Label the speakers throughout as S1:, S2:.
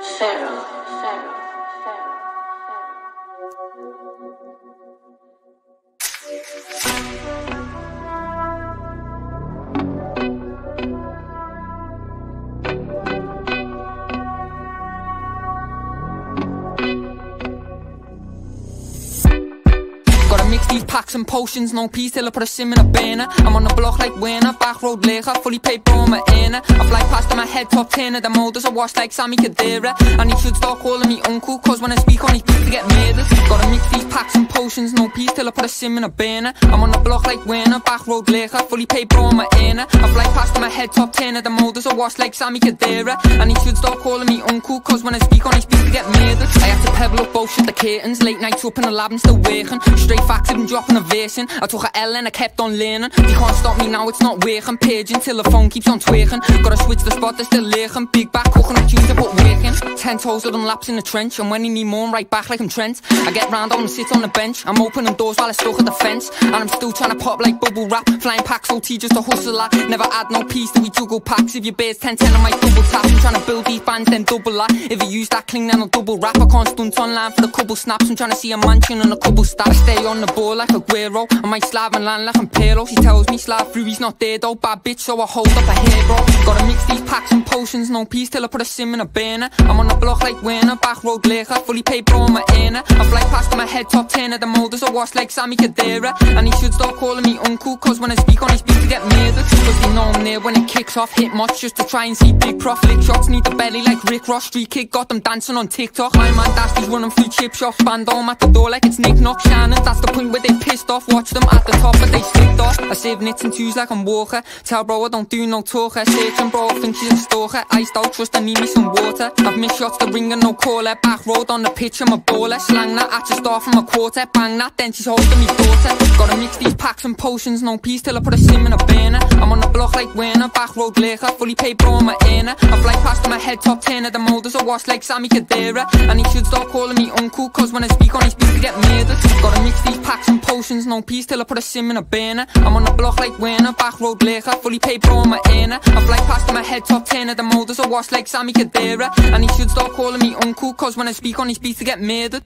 S1: Pharaoh, Pharaoh, Pharaoh,
S2: these packs and potions, no peace till I put a sim in a banner. I'm on the block like Werner, back road leger, fully paid on my inner. I fly past in my head, top 10 of the motors, I wash like Sami Khedira. And he should start calling me uncle, cause when I speak on, he speaks to get murdered. Gotta mix these packs and potions, no peace till I put a sim in a banner. I'm on the block like Werner, back road leger, fully paid on my inner. I fly past in my head, top 10 of the motors, I wash like Sami Khedira. And he should start calling me uncle, cause when I speak on, he speaks to get murdered. I had to pebble up bullshit the curtains, late nights up in the lab and still working. Straight facts, dropping a verse. I took a L and I kept on learning. You can't stop me now, it's not working. Paging till the phone keeps on twerking. Gotta switch the spot, they're still lurking. Big back, coconut juice, I put working. Ten toes of them laps in the trench. And when he need more, I'm right back like I'm Trent. I get round on and sit on the bench. I'm opening doors while I stuck at the fence. And I'm still trying to pop like bubble wrap. Flying packs, OT just a hustler. Never add no peace till we juggle packs. If your bears 10 10, I might double tap. I'm trying to build these bands, then double that. If you use that cling, then I'll double rap. I can't stunt online for the couple snaps. I'm trying to see a mansion and a couple stacks. Stay on the like Aguero. I might slab and land like I'm. She tells me slab through, he's not there though. Bad bitch, so I hold up a hero. Gotta mix these packs and potions, no peace till I put a sim in a banner. I'm on the block like Werner, back road liquor, fully paid bro on my inner. I fly past my head, top 10 of the molders, I wash like Sami Khedira. And he should start calling me uncle, cause when I speak on, he speaks to get murdered. Cause they know I'm there when it kicks off, hit much just to try and see big profit. Lick shots, need the belly like Rick Ross, street kick, got them dancing on TikTok. My man Dasty's running through chip shops, band on at the door like it's Nick Knock Shannon. That's the point where they pissed off, watch them at the top, but they slipped off. I save nits and twos like I'm Walker. Tell bro I don't do no talker. Searching bro, I think she's a stalker. Iced out, trust I need me some water. I've missed shots, the ring and no caller. Back road on the pitch, I'm a baller. Slang that at your star from a quarter. Bang that, then she's holding me daughter. Gotta mix these packs and potions, no peace till I put a sim in a banner. I'm on the block like Werner, back road liquor, fully paid bro on my inner. I fly past in my head, top 10 of the molders, I wash like Sami Khedira. And he should start calling me uncle, cause when I speak on, he speaks to get murdered. Gotta mix these packs and potions, no peace till I put a sim in a banner. I'm on the block like Werner, back road liquor, fully paid bro on my inner. I fly past my head, top 10 of the molders, I wash like Sami Khedira. And he should start calling me uncle, cause when I speak on, he beats, to get murdered.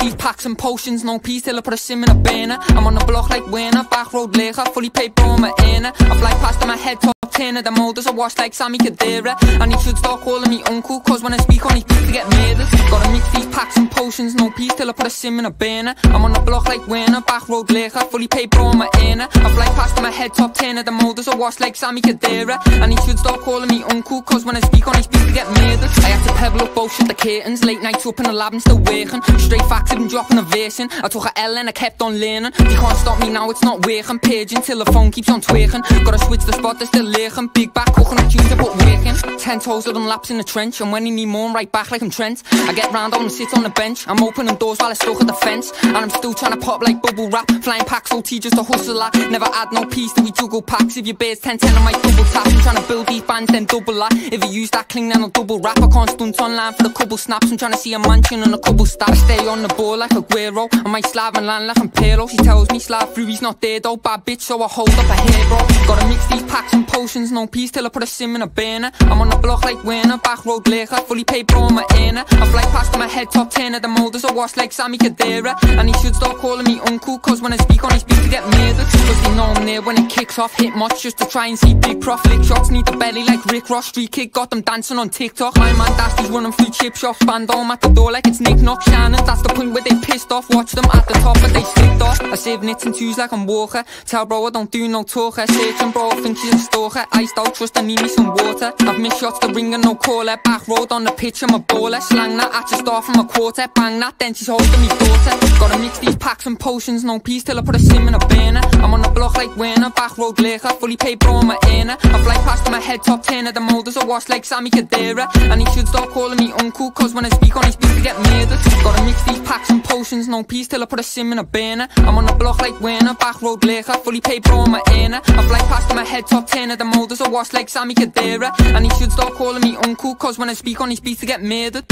S2: These packs and potions, no peace till I put a sim in a banner. I'm on the block like Werner, back road liquor, fully paid bro on my inner. I fly past in my head, top 10 of the molders, I wash like Sami Khedira. And he should start calling me uncle, cause when I speak on, he speaks to get murdered. Gotta mix these packs and potions, no peace till I put a sim in a banner. I'm on the block like Werner, back road liquor, fully paid bro on my inner. I fly past in my head, top 10 of the molders, I wash like Sami Khedira. And he should start calling me uncle, cause when I speak on, he speaks to get murdered. I had to pebble up bullshit the curtains, late nights up in the lab and still working. Straight facts, even dropping a verse in. I took a L and I kept on learning. You can't stop me now, it's not working. Paging till the phone keeps on twerking. Gotta switch the spot, they're still lurking. Big back, coconut juice, I put working. Ten toes of them laps in the trench. And when he need more, I'm right back like I'm Trent. I get round on and sit on the bench. I'm opening doors while I stuck at the fence. And I'm still trying to pop like bubble wrap. Flying packs, OT just a hustler. Never add no peace till we juggle packs. If your bears 10 10, I might double tap. I'm trying to build these bands, then double that. If you use that cling, then I'll double rap. I can't stunt online for the couple snaps. I'm trying to see a mansion and a couple stacks. Stay on the ball like Aguero. I might slab and land like I'm Pirlo. She tells me slab through, he's not there though. Bad bitch, so I hold up a hero. Gotta mix these packs and potions, no peace till I put a sim in a banner. I'm on the block like Werner, back road liquor, fully paid bro on my inner. I fly past my head, top 10 of the molders, I wash like Sami Khedira. And he should start calling me uncle, cause when I speak on, he speaks to get murdered. Cause they know I'm there when it kicks off, hit much just to try and see big profit. Lick shots, need the belly like Rick Ross, street kid, got them dancing on TikTok. My man Dasty's running through chip shops, band on at the door like it's Nick Knock Shannon. That's the point where they pissed off. Watch them at the top, but they slipped off. I save nits and twos like I'm Walker. Tell bro I don't do no talker. Searching bro, I think she's a stalker. Iced out, trust I need me some water. I've missed shots, the ring and no caller. Back road on the pitch, I'm a baller. Slang that at your start from a quarter. Bang that, then she's holding me daughter. Gotta mix these packs and potions, no peace till I put a sim in a burner. I'm on the block like Werner, back road liquor. Fully paid bro, I'm a inner. I fly past my head, top 10 of the molders. I wash like Sami Khedira. And he should start calling me uncle, cause when I speak on, he speaks to get murdered. Gotta mix these packs and potions, no peace till I put a sim in a banner. I'm on the block like Werner, back road liquor. Fully paid bro, I'm a inner. I fly past my head, top 10 of the molders. I wash like Sami Khedira. And he should start calling me uncle, cause when I speak on, he beats, to get murdered.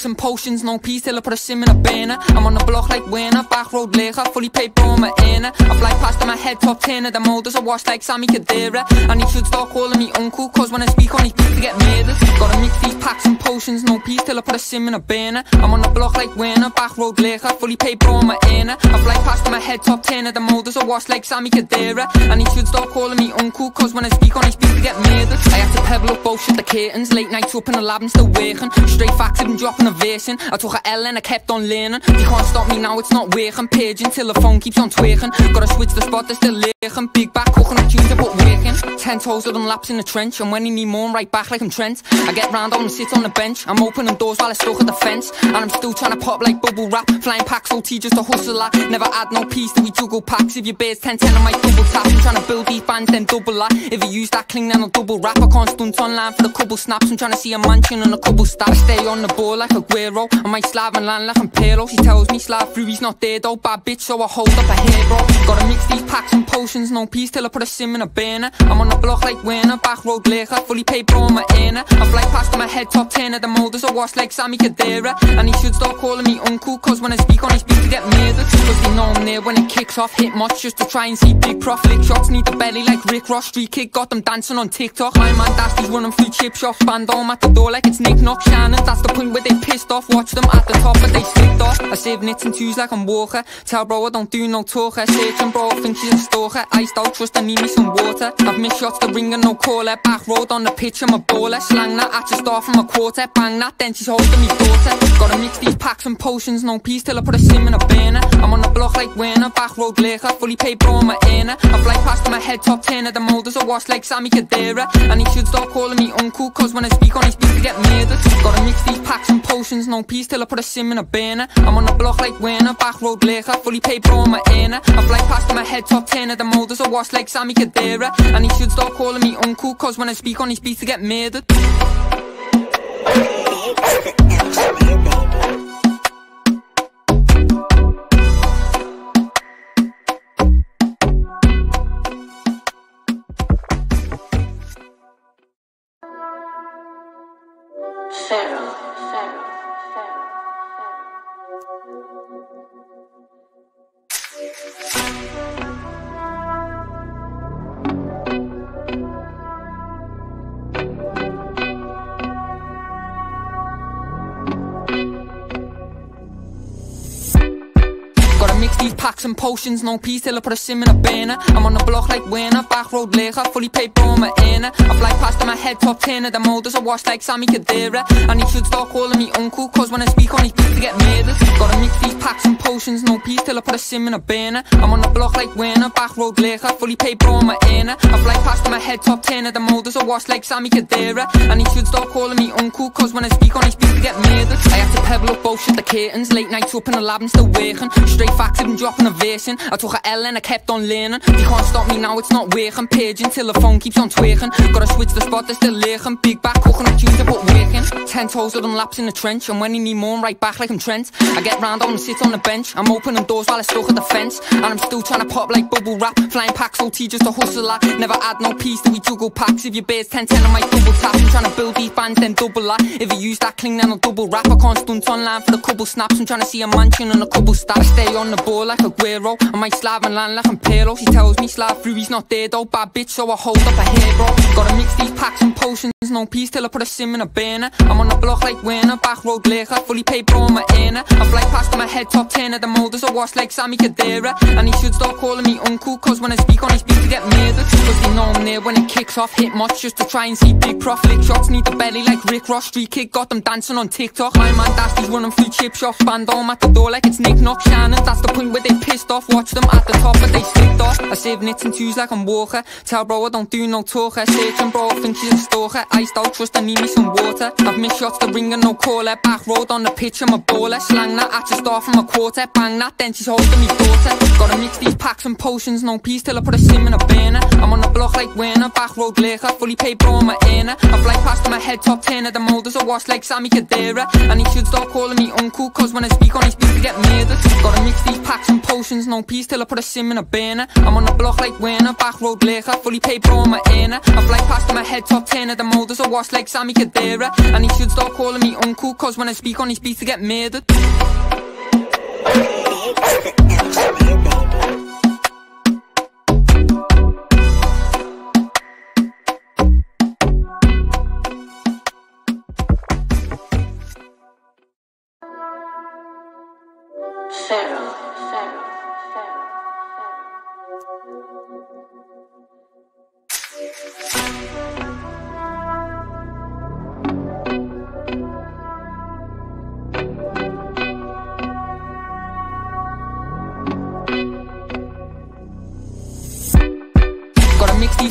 S2: Packs and potions, no peace till I put a sim in a burner. I'm on the block like Werner, back road liquor, fully paid bro, I'm inner. I fly past my head, top 10 of the molders, I wash like Sami Khedira. And he should start calling me uncle, cause when I speak on, he speaks to get murdered. Gotta mix these packs and potions, no peace till I put a sim in a burner. I'm on the block like Werner, back road liquor, fully paid bro, I'm a inner. I fly past my head, top 10 of the molders, I wash like Sami Khedira. And he should start calling me uncle, cause when I speak on, he speaks to get murdered. I had to pebble up bullshit the curtains, late nights up in the lab and still working. Straight facts, I've been dropping a. I took a L and I kept on learning. You can't stop me now, it's not working. Paging till the phone keeps on twerking. Gotta switch the spot, they're still lurking. Big back, cooking tunes, I put working. Ten toes, I done laps in the trench. And when you need more, I'm right back like I'm Trent. I get round on and sit on the bench. I'm opening doors while I stuck at the fence. And I'm still trying to pop like bubble wrap. Flying packs, OT just a hustler. Never add no piece till we juggle packs. If your bear's 10 10, I might double tap. I'm trying to build these bands, then double that. If you use that cling, then I'll double rap. I can't stunt online for the couple snaps. I'm trying to see a mansion and a couple stacks. Stay on the ball like Aguero. I might slab and land like I'm Pirlo. She tells me slide through, he's not there though. Bad bitch, so I hold up a hero. Gotta mix these packs and potions, no peace till I put a sim in a burner. I'm on the block like Werner, back road liquor, fully paid bro, I'm a inner. I fly past my head, top 10 of the molders. I wash like Sami Khedira. And he should start calling me uncle, cause when I speak on, he speaks to get murdered. Cause they know I'm there when it kicks off. Hit much just to try and see big prof. Lick shots, need the belly like Rick Ross. Street kick, got them dancing on TikTok. My man Dasty's running through chip shops. Band on at the door like it's Nick Knock Shannon. That's the point where they pissed off. Watch them at the top, but they slipped off. I save nits and twos like I'm Walker. Tell bro I don't do no talker. Searching bro, I think she's a stalker. Iced out, trust I need me some water. I've missed shots, the ring and no caller. Back road on the pitch, I'm a baller. Slang that I just start from a quarter. Bang that, then she's holding me daughter. Gotta mix these packs and potions, no peace till I put a sim in a burner. I'm on the block like Werner, back road liquor, fully paid bro, I'm a inner. I fly past my head, top 10 of the molders, I wash like Sami Khedira. And he should start calling me uncle, cause when I speak on, he speaks to get murdered. Gotta mix these packs and potions, no peace till I put a sim in a banner. I'm on the block like Werner, back road liquor, fully paid bro, I'm a inner. I fly past my head, top 10 of the molders, I wash like Sami Khedira. And he should start calling me uncle, cause when I speak on, he speaks to get murdered. Packs and potions, no peace till I put a sim in a burner. I'm on the block like Werner, back road liquor, fully paid bro, I'm a inner. I fly past my head, top 10 of the molders, I wash like Sami Khedira. And he should start calling me uncle, cause when I speak on, he speaks to get murdered. Gotta mix these packs and potions, no peace till I put a sim in a burner. I'm on the block like Werner, back road liquor, fully paid bro, I'm inner. I fly past my head, top 10 of the molders, I wash like Sami Khedira. And he should start calling me uncle, cause when I speak on, he speaks to get murdered. I had to pebble up bullshit the curtains, late nights up in the lab and still working. Straight facts, I've been dropping a. I took a L and I kept on learning. You can't stop me now, it's not working. Paging till the phone keeps on twerking. Gotta switch the spot, they're still lurking. Big back, cooking tunes, I put working. Ten toes of them laps in the trench. And when he need more, I'm right back like I'm Trent. I get round on and sit on the bench. I'm opening doors while I stuck at the fence. And I'm still trying to pop like bubble wrap. Flying packs, OT just a hustle that. Never add no piece that we juggle packs. If your bear's 10 10, I might double tap. I'm trying to build these bands, then double that. If you use that cling, then I'll double rap. I can't stunt online for the couple snaps. I'm trying to see a mansion and a couple stacks. Stay on the ball like a Guero. I might slab and land like I'm Pirlo. She tells me slab through, he's not there though. Bad bitch, so I hold up a hair, bro. Gotta mix these packs and potions. No peace till I put a sim in a burner. I'm on the block like Werner. Back road liquor, fully paid bro on my inner. I fly past my head top 10 of the molders. I wash like Sami Khedira. And he should stop calling me uncle. Cause when I speak on, I speak to get murdered. Cause they know I'm there when it kicks off. Hit much just to try and see big profit. Lick shots need the belly like Rick Ross. Street kick got them dancing on TikTok. My man Dasty's running through chip shops. Band on at the door like it's Nick Knock Shannon. That's the point where they pissed off. Watch them at the top, but they slipped off. I save nits and twos like I'm Walker. Tell bro I don't do no talker. Searching bro, think she's a stalker. Iced out, trust I need me some water. I've missed shots, the ring and no caller. Back road on the pitch, I'm a baller. Slang that at the start from a quarter. Bang that, then she's holding me daughter. Gotta mix these packs and potions, no peace till I put a sim in a burner. I'm on the block like Werner. Back road liquor, fully paid bro on my inner. I fly past my head top 10 of the molders. I wash like Sami Khedira. And he should start calling me uncle. Cause when I speak on, he speaks to get murdered. Gotta mix these packs and potions, no peace till I put a sim in a banner. I'm on the block like Werner. Back road liquor, fully paid bro on my inner. I fly past my head top 10 of the molders. I wash like Sami Khedira. And he should start calling me uncle. Cause when I speak on, he speaks to get murdered.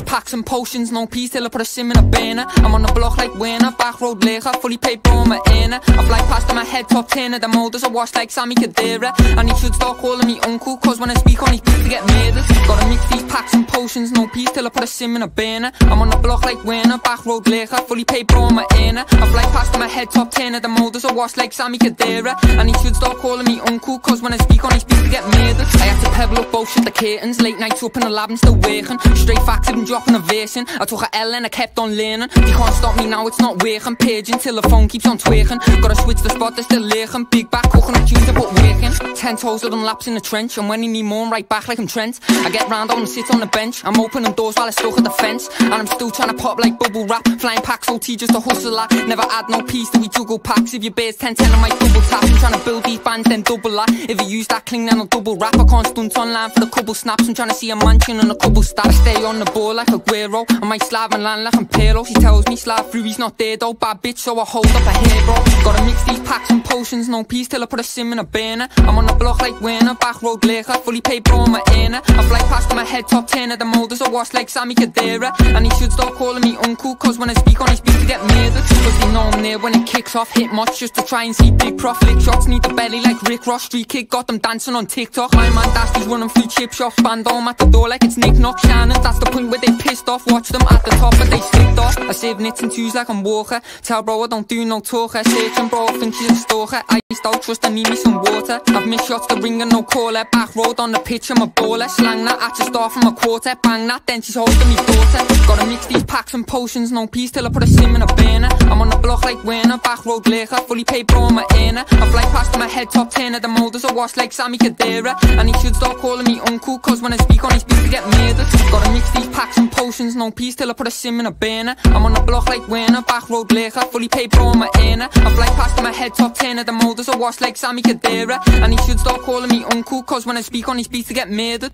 S2: Packs and potions, no peace till I put a sim in a burner. I'm on the block like Werner, back road liquor, fully paid on my inner. I fly past my head top 10 of the molders, I wash like Sami Khedira. And he should start calling me uncle, cause when I speak on, he speaks to get murdered. Gotta mix these packs and potions, no peace till I put a sim in a burner. I'm on the block like Werner, back road liquor, fully paid on my inner. I fly past my head top 10 of the molders, I wash like Sami Khedira. And he should start calling me uncle, cause when I speak on, he speaks to get murdered. I had to pebble up both shut the curtains, late nights up in the lab and still working. Straight facts, I've been dropping a verse in. I took a L and I kept on learning. You can't stop me now, it's not working. Paging till the phone keeps on twerking. Gotta switch the spot, they're still lurking. Big back, cooking up tunes, I put working. Ten toes of them laps in the trench. And when he need more, I'm right back like I'm Trent. I get round on and sit on the bench. I'm opening doors while I stuck at the fence. And I'm still trying to pop like bubble wrap. Flying packs, OT just a hustle that. Never add no piece that we juggle packs. If your bear's 10 10, I might double tap. I'm trying to build these bands, then double that. If you use that cling, then I'll double rap. I can't stunt online for the couple snaps. I'm trying to see a mansion and a couple. I stay on the ball like I might slab and land like I'm. She tells me slab through, he's not there though. Bad bitch, so I hold up a bro. Gotta mix these packs and potions, no peace till I put a sim in a burner. I'm on the block like Werner, back road liquor, fully paid bro on my inner. I fly past my head top 10 of the molders, I wash like Sami Khedira. And he should start calling me uncle, cause when I speak on, he speaks to get murdered. Cause they know I'm there when it kicks off. Hit much just to try and see big profit. Lick shots need the belly like Rick Ross. Street kick got them dancing on TikTok. My man Dasty's running through chip shops. Band on at the door like it's Nick Knock Shannon. That's the point where they pissed off. Watch them at the top, but they slipped off. I save nits and twos like I'm Walker. Tell bro I don't do no talker. Searching bro, think she's a stalker. Iced out, trust I need me some water. I've missed shots, the ring and no caller. Back road on the pitch, I'm a baller. Slang that I just start from a quarter. Bang that, then she's holding me daughter. Gotta mix these packs and potions, no peace till I put a sim in a burner. I'm on the block like Werner, back road liquor, fully paid bro on my inner. I fly past my head top 10 of the molders, I wash like Sami Khedira. And he should start calling me uncle, cause when I speak on, he speaks to get murdered. Gotta mix these packs and potions, no peace till I put a sim in a banner. I'm on the block like Werner, back road liquor, fully paid on my inner. I fly past my head top 10 of the molders, I wash like Sami Khedira. And he should start calling me uncle, cause when I speak on, he beats, to get murdered.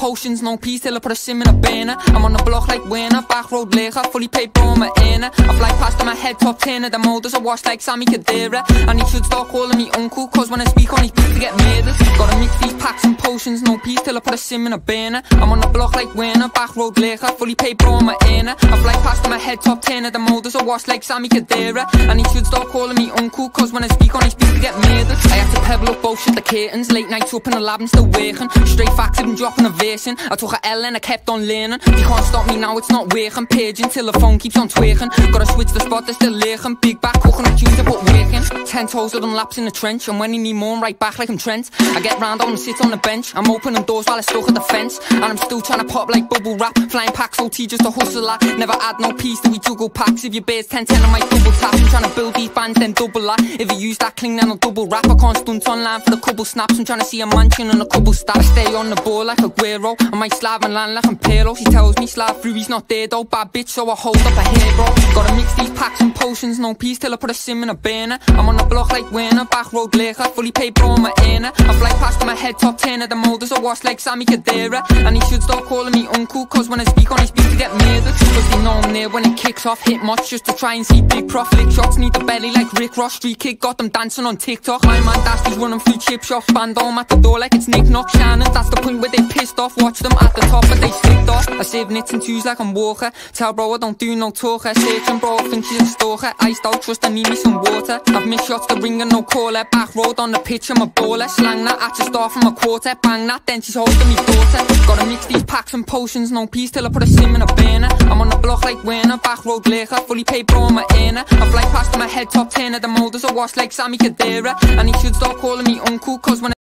S2: Potions, no peace till I put a sim in a banner. I'm on the block like Werner, back road later, fully paid for my inner. I fly past my head top 10 of the molders, I wash like Sami Khedira. And he should start calling me uncle, cause when I speak on his beat to get medals. Gotta mix these packs and potions, no peace till I put a sim in a banner. I'm on the block like Werner, back road later, fully paid for my inner. I fly past my head top 10 of the molders, I wash like Sami Khedira. And he should start calling me uncle, cause when I speak on his beat to get medals. I have to pebble up bullshit the curtains, late nights up in the lab and still working. Straight facts, I've been dropping a verse in. I took a L and I kept on learning. You can't stop me now, it's not working. Paging till the phone keeps on twerking. Gotta switch the spot, they're still lurking. Big back, cooking tunes, I put working. Ten toes, living laps in the trench. And when you need more, I'm right back like I'm Trent. I get round on and sit on the bench. I'm opening doors while I stuck at the fence. And I'm still trying to pop like bubble wrap. Flying packs, OT just a hustle that. Never add no piece till we juggle packs. If your bear's 10 10, I might double tap. I'm trying to build these bands, then double that. If you use that cling, then I'll double rap. I can't stunt online for the couple snaps. I'm trying to see a mansion and a couple stacks. Stay on the ball like a Guero. I might slab and land like I'm. She tells me slab through, he's not there though. Bad bitch, so I hold up a hero. Gotta mix these packs and potions, no peace till I put a sim in a banner. I'm on the block like Werner, back road liquor, fully paid bro on my inner. I fly past my head top 10 of the molders, I wash like Sami Khedira. And he should start calling me uncle, cause when I speak on his beat to get murdered. Cause they know I'm there when it kicks off, hit much just to try and see big profit. Lick shots, need the belly like Rick Ross, street kick, got them dancing on TikTok. My man Dasty's running through chip shops, band home at the door like it's Nick Knock Shannon. That's the point where they pissed off, watch them at the top, but they slipped off. I save nits and twos like I'm Walker. Tell bro I don't do no talker. Searching bro, I think she's a stalker. Iced out, trust I need me some water. I've missed shots, the ring and no caller. Back road on the pitch, I'm a baller. Slang that at just off from a quarter. Bang that, then she's holding me daughter. Gotta mix these packs and potions, no peace till I put a sim in a banner. I'm on the block like Werner, back road liquor, fully paid bro on my inner. I fly past my head top 10 of the molders, I wash like Sami Khedira. And he should start calling me uncle, cause when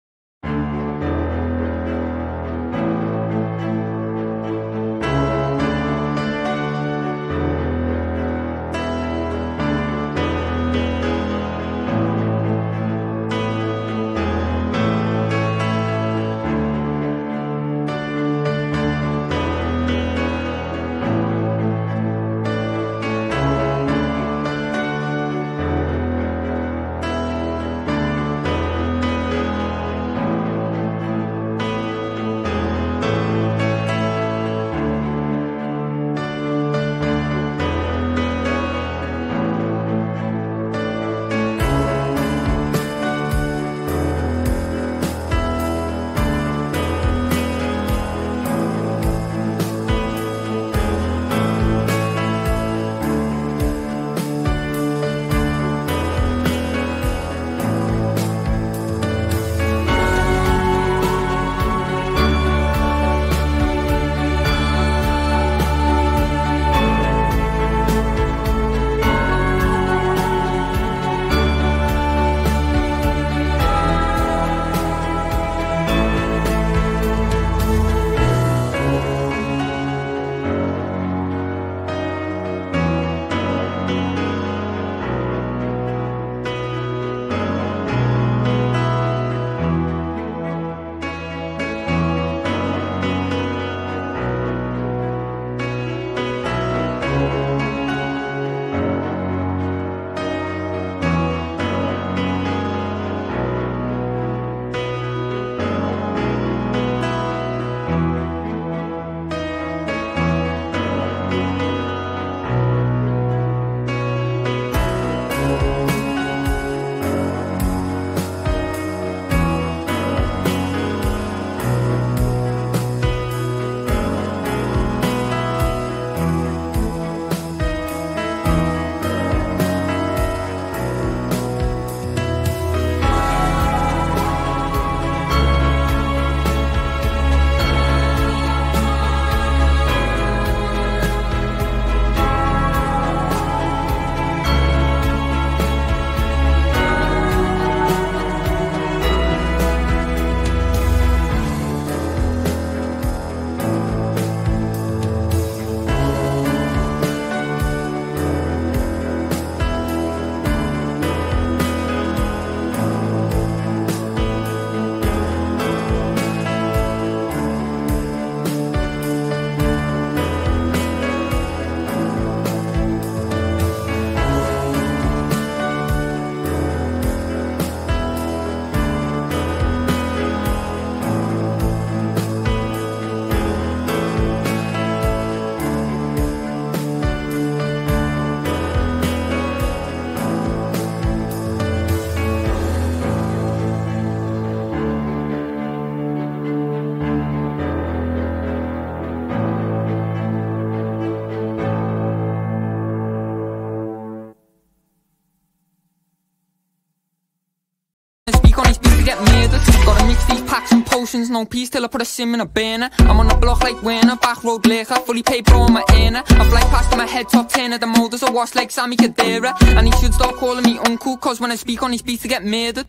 S2: I potions, no peace till I put a sim in a banner. I'm on the block like Werner, back road liquor, fully paid bro on my inner. I fly past my head top 10 of the molders, I wash like Sami Khedira. And he should start calling me uncle, cause when I speak on his beats, I get murdered.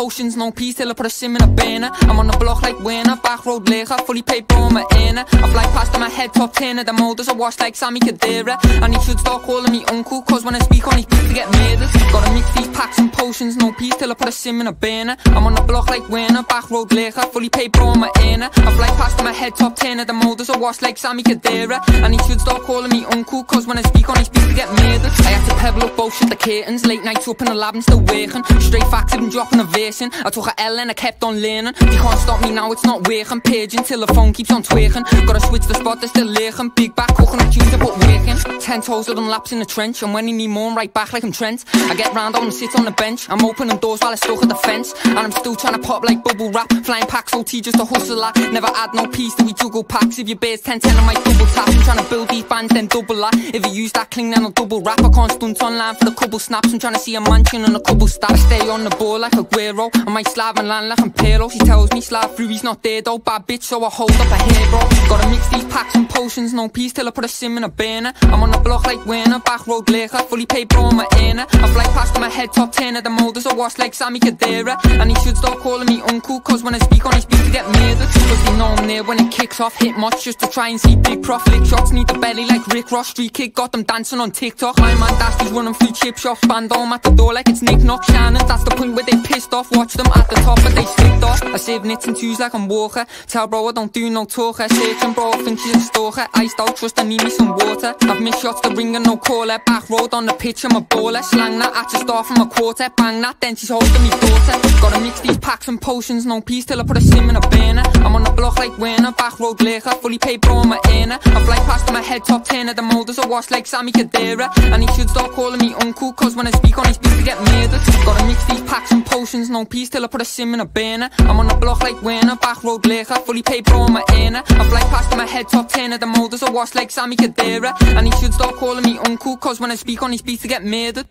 S2: Potions, no peace till I put a sim in a banner. I'm on the block like Werner, back road liquor, fully paid bro on my inner. I fly past on my head top 10 of the molders, I wash like Sami Khedira. And he should start calling me uncle, cause when I speak on his beat to get murdered. Gotta mix these packs and potions, no peace till I put a sim in a banner. I'm on the block like Werner, back road liquor, fully paid bro on my inner. I fly past on my head top 10 of the molders, I wash like Sami Khedira. And he should start calling me uncle, cause when I speak on his beat to get murdered. I had to pebble up bullshit the curtains, late nights up in the lab and still working. Straight facts, even dropping a verse I took a L and I kept on learning. You can't stop me now, it's not working. Paging till the phone keeps on twerking. Gotta switch the spot, they're still lurking. Big back, cooking up tunes, I put working. Ten toes of them laps in the trench. And when he need more, I'm right back like I'm Trent. I get round on and sit on the bench. I'm opening doors while I stuck at the fence. And I'm still trying to pop like bubble wrap. Flying packs, OT just to hustle at. Never add no piece till we juggle packs. If your bear's 10 10, I might double tap. I'm trying to build these bands, then double that. If you use that cling, then I'll double rap. I can't stunt online for the couple snaps. I'm trying to see a mansion and a couple stats. Stay on the ball like a Guero. I might slab and land like I'm Pirlo. She tells me slab through, he's not there though. Bad bitch, so I hold up a bro Gotta mix these packs and potions, no peace till I put a sim in a banner. I'm on the block like Werner, back road liquor, fully paid bro on my inner. I fly past my head top 10 of the molders, I wash like Sami Khedira. And he should start calling me uncle, cause when I speak on his beat to get murdered. Cause they know I'm there when it kicks off, hit much just to try and see big prof. Lick shots, need the belly like Rick Ross, street kid, got them dancing on TikTok. My man Dasty's running through chip shops, band on at the door like it's Nick Knock Shannon. That's the point where they pissed off, watch them at the top, but they slipped off. I save knits and twos like I'm Walker. Tell bro I don't do no talker. Searching bro, I think she's a stalker. Iced out, trust I need me some water. I've missed shots, the ring and no caller. Back road on the pitch, I'm a baller. Slang that at your star from a quarter. Bang that, then she's holding me daughter. Gotta mix these packs and potions, no peace till I put a sim in a banner. I'm on the block like Werner, back road liquor, fully paid bro on my inner. I fly past my head top 10 of the molders, I wash like Sami Khedira. And he should start calling me uncle, cause when I speak on his beat to get murdered. Gotta mix these packs and potions, no peace till I put a sim in a banner. I'm on the block like Werner, back road liquor, fully paid bro on my inner. I fly past my head top 10 of the molders, I wash like Sami Khedira. And he should start calling me uncle, cause when I speak on his beats, to get murdered.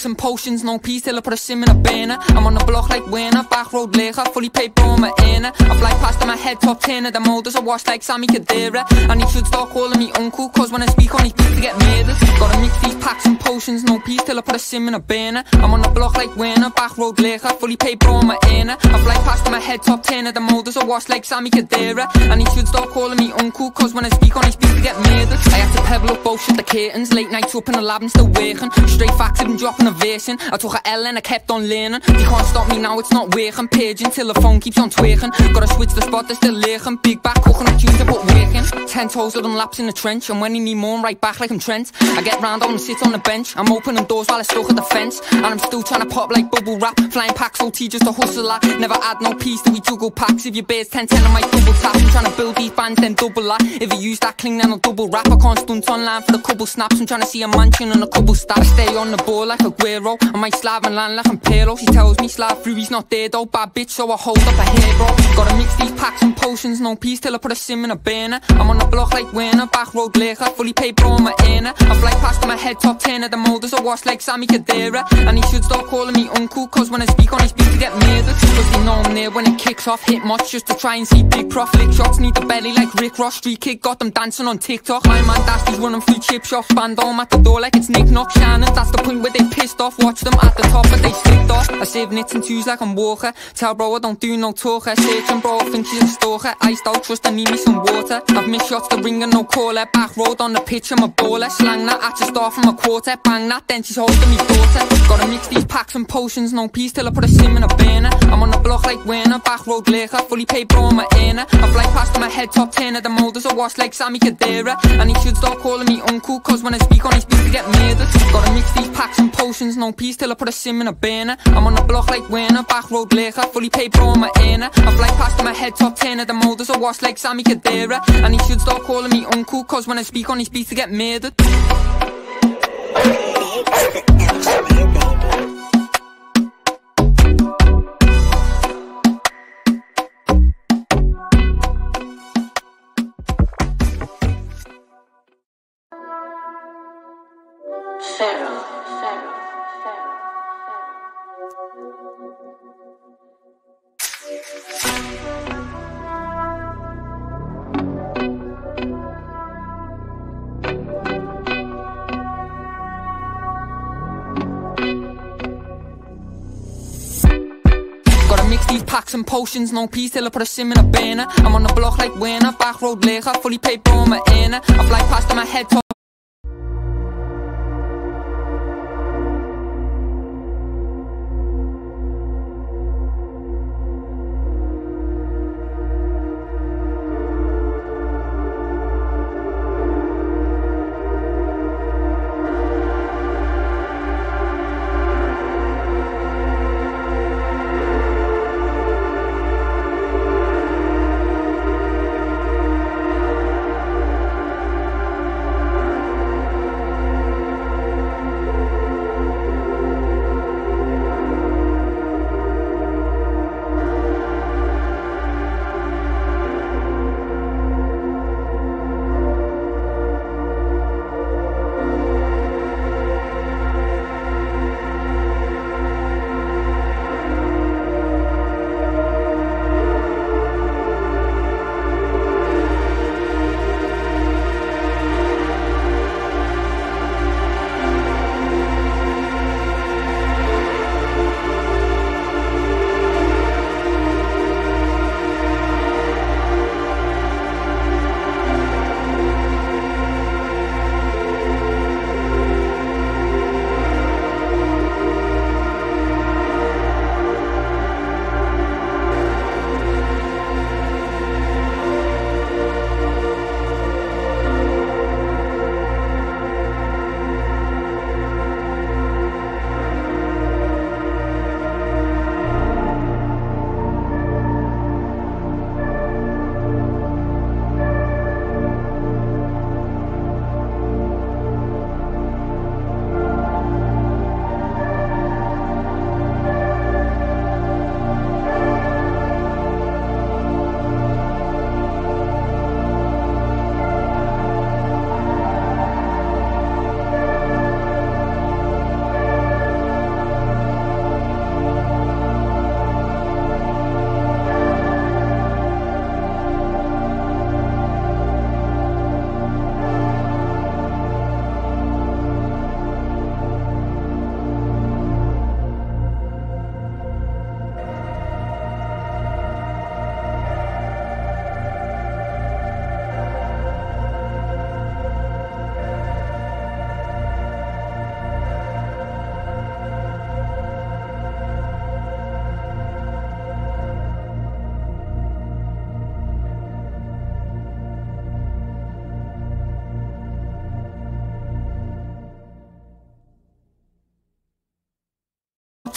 S2: These packs and potions, no peace till I put a sim in a banner. I'm on the block like Werner, back road leger, fully paid for my inner. I fly past in my head, top 10 of the molders, I wash like Sami Khedira. And he should start calling me uncle, cause when I speak on, he speaks to get medals. Gotta mix these packs and potions, no peace till I put a sim in a banner. I'm on the block like Werner, back road leger, fully paid for my inner. I fly past in my head, top 10 of the molders, I wash like Sami Khedira. And he should start calling me uncle, cause when I speak on, he speaks to get medals. I had to pebble up both shut the curtains, late nights up in the lab and still working. Straight facts, I've been dropping a. I took a L and I kept on learning. You can't stop me now, it's not working. Paging till the phone keeps on twerking. Gotta switch the spot, they're still lurking. Big back, cooking tunes, I put working. Ten toes, I done laps in the trench. And when he need more, I'm right back like I'm Trent. I get round on and sit on the bench. I'm opening doors while I stuck at the fence. And I'm still trying to pop like bubble wrap. Flying packs, OT just a hustle at. Never add no piece till we juggle packs. If your bears 10 10, I might double tap. I'm trying to build these bands, then double that. If you use that cling, then I'll double rap. I can't stunt online for the couple snaps. I'm trying to see a mansion and a couple stats. I stay on the ball like Aguero. I might slab and land like I'm. She tells me slab through, he's not there though. Bad bitch, so I hold up a hero. Gotta mix these packs and potions, no peace till I put a sim in a banner. I'm on the block like Werner, back road liquor, fully paid for on my inner. I fly past my head, top 10 of the models, I wash like Sami Khedira. And he should stop calling me uncle, cause when I speak on, he speaks to get murdered. Cause they know I'm there when it kicks off, hit much just to try and see big profit. Lick shots, need the belly like Rick Ross, street kick, got them dancing on TikTok. My man Dasty's running through chip shops, band oh, on at the door like it's Nick Knock Shannon. That's the point where they pissed off, watch them at the top, but they slipped off. I save nits and twos like I'm Walker. Tell bro I don't do no talker. Searching bro, I think she's a stalker. Iced out, trust I need me some water. I've missed shots, the ring and no caller. Back road on the pitch, I'm a baller. Slang that at the start from a quarter. Bang that, then she's holding me daughter. Gotta mix these packs and potions, no peace till I put a sim in a banner. I'm on the block like Werner, back road liquor, fully paid for my inner. I fly past my head, top 10 of the models, I wash like Sami Khedira. And he should start calling me uncle, cause when I speak on, he speaks to get murdered. Gotta mix these packs and potions, no peace till I put a sim in a banner. I'm on the block like Werner, back road liquor, fully paid for my inner. I fly past my head, top 10 of the models, I wash like Sami Khedira. And he should start calling me uncle, cause when I speak on, he beats, to get murdered.
S1: Pharaoh, Pharaoh,
S2: these packs and potions, no peace till I put a sim in a banner. I'm on the block like Werner, back road liquor, fully paid for my inner. I fly past my head,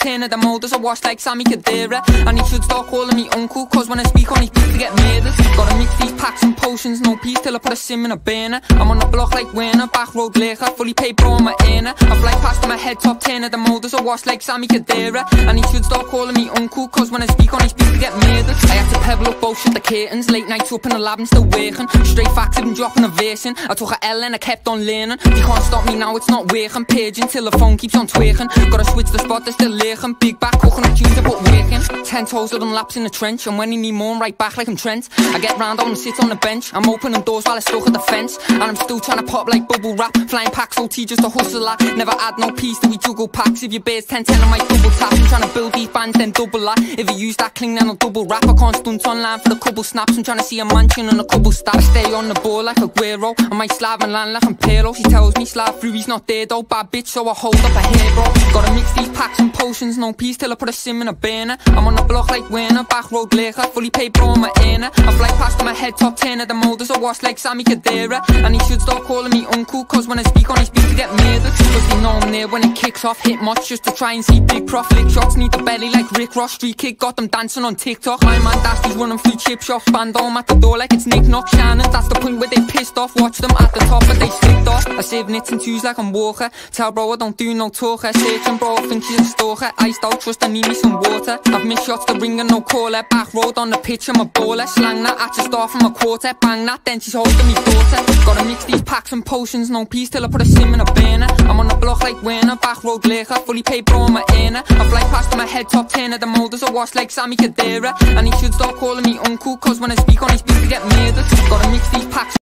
S2: 10 of the motors I wash like Sami Khedira. And he should start calling me uncle Cause when I speak on his beat to get murdered Gotta mix these packs and potions, no peace till I put a sim in a burner I'm on the block like Werner, back road liquor Fully paid bro on my inner. I fly past my head top 10 of the motors I wash like Sami Khedira. And he should start calling me uncle Cause when I speak on his beat to get murdered I had to pebble up both shut the curtains Late nights up in the lab and still working. Straight facts, I've been dropping a verse in I took a L and I kept on learning. You can't stop me now, it's not working. Paging till the phone keeps on twerking Gotta switch the spot, they're still lurking Big back, the tunes I put working Ten toes of them laps in the trench And when he need more, I'm right back like I'm Trent. I get round on and sit on the bench I'm opening doors while I stuck at the fence. And I'm still trying to pop like bubble wrap Flying packs, OT just a hustler Never add no peace till we juggle packs. If your bear's 10 10 I might double tap. I'm trying to build these bands then double that If you use that cling then I'll double rap. I can't stunt online for the couple snaps. I'm trying to see a mansion and a couple stacks I stay on the ball like Aguero. I might slab and land like I'm Pirlo. She tells me slab through he's not there though. Bad bitch so I hold up a hero Gotta mix these packs and potions No peace till I put a sim in a burner I'm on the block like Werner Back road liquor Fully paid bro on my inner. I fly past my head top 10 of the molders I wash like Sami Khedira And he should start calling me uncle Cause when I speak on his beat to get murdered. Cause they know I'm there when it kicks off Hit much just to try and see big prof Lick shots. Need the belly like Rick Ross Street kid got them dancing on TikTok. My man Dasty's running through chip shops Band on at the door like it's Nick Knock Shannon. That's the point where they pissed off Watch them at the top but they slipped off. I save nits and twos like I'm Walker Tell bro I don't do no talker Searching bro I think she's a stalker Iced out trust I need me some water. I've missed shots the ring and no caller Back road on the pitch I'm a baller Slang that at your star from a quarter. Bang that then she's holding me daughter. Gotta mix these packs and potions. No peace till I put a sim in a burner. I'm on the block like Werner Back road liquor Fully paid on my inner I fly past my head top 10 of the molders I wash like Sami Khedira And he should start calling me uncle Cause when I speak on his beat to get murdered. Gotta mix these packs